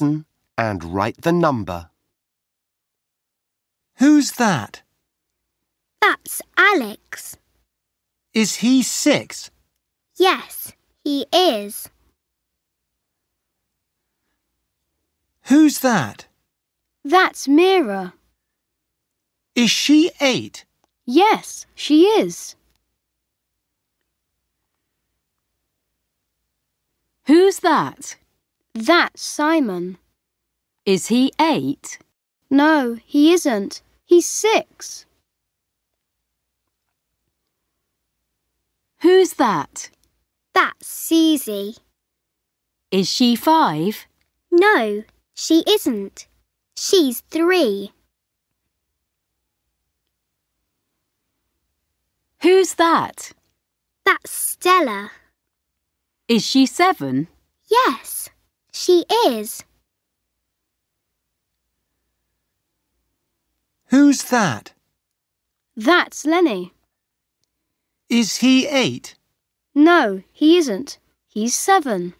Listen and write the number. Who's that? That's Alex. Is he six? Yes, he is. Who's that? That's Meera. Is she eight? Yes, she is. Who's that? That's Simon. Is he eight? No, he isn't. He's six. Who's that? That's Suzy. Is she five? No, she isn't. She's three. Who's that? That's Stella. Is she seven? Yes, she is. Who's that? That's Lenny. Is he eight? No, he isn't. He's seven.